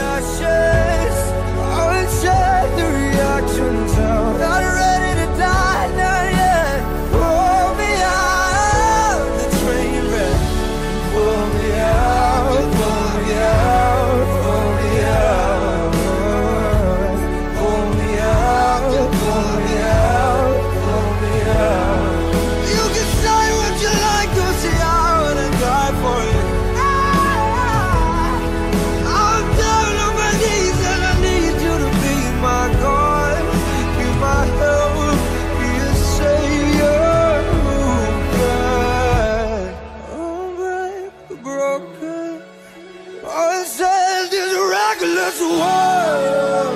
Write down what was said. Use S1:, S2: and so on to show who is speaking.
S1: I'll this world.